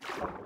you